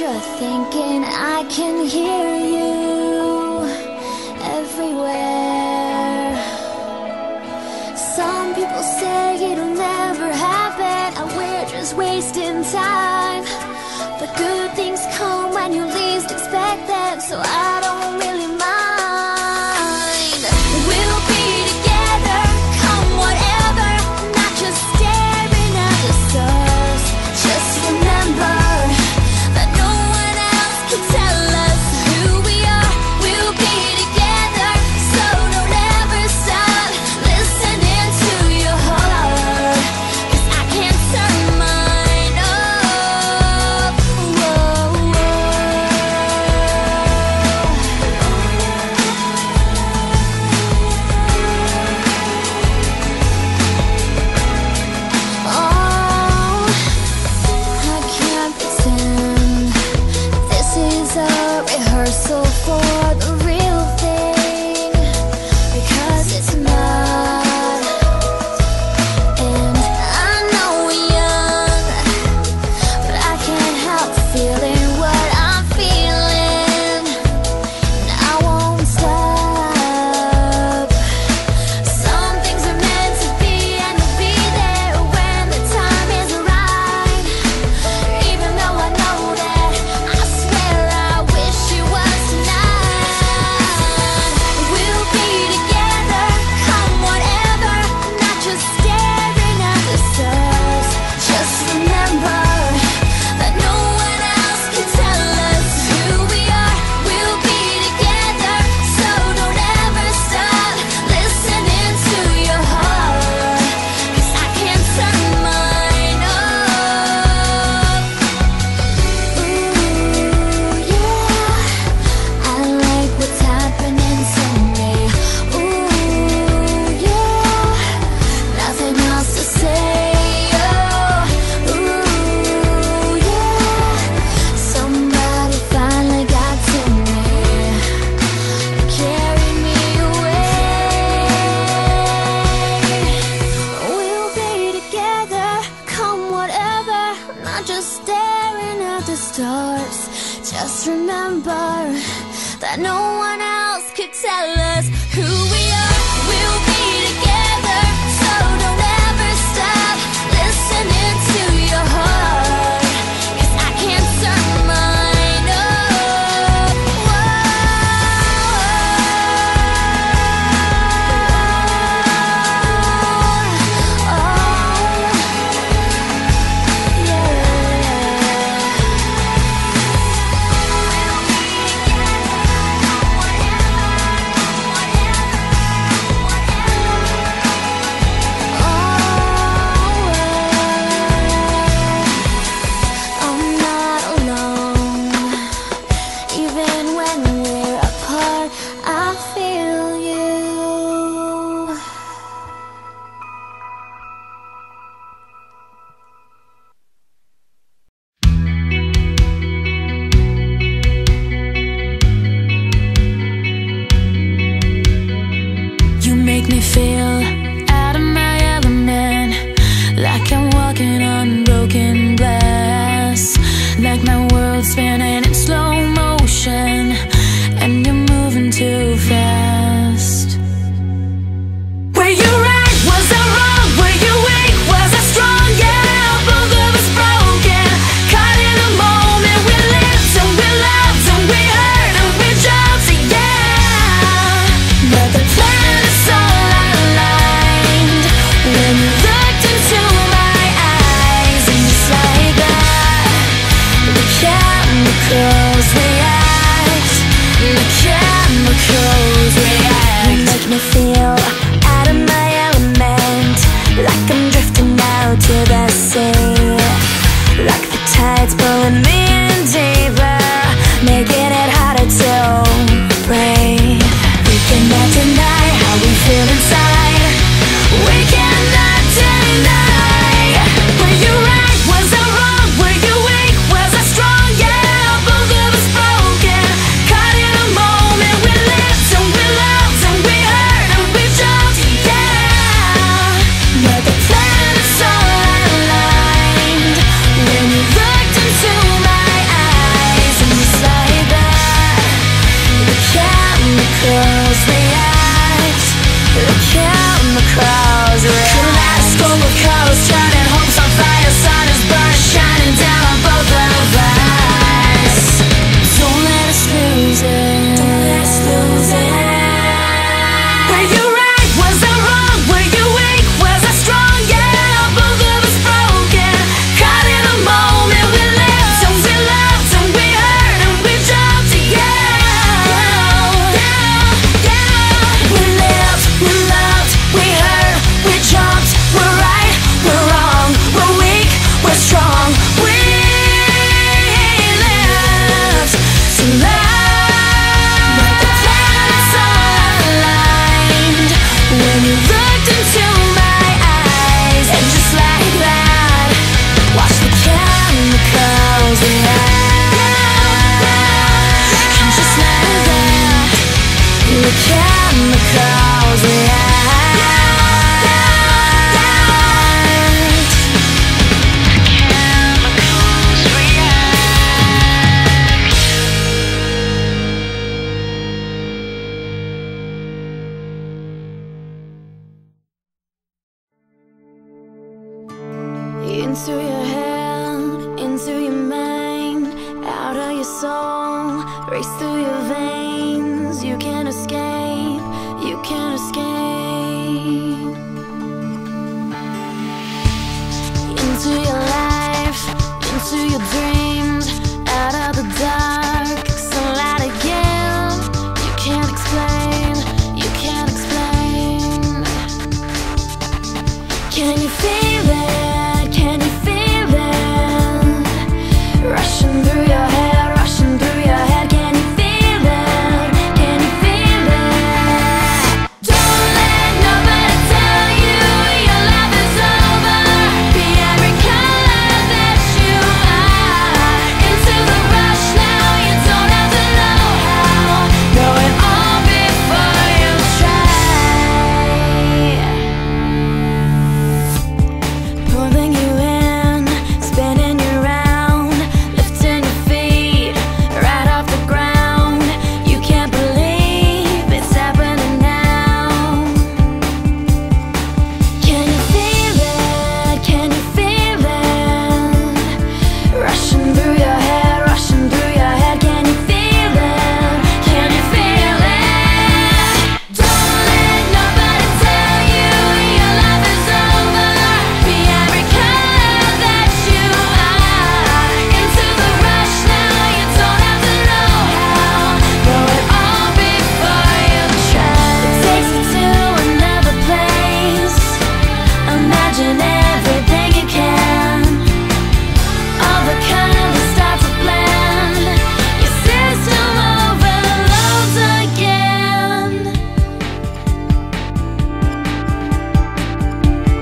You're thinking I can hear you everywhere. Some people say it'll never happen, and we're just wasting time. broken glass. Like my world spinning in slow race through your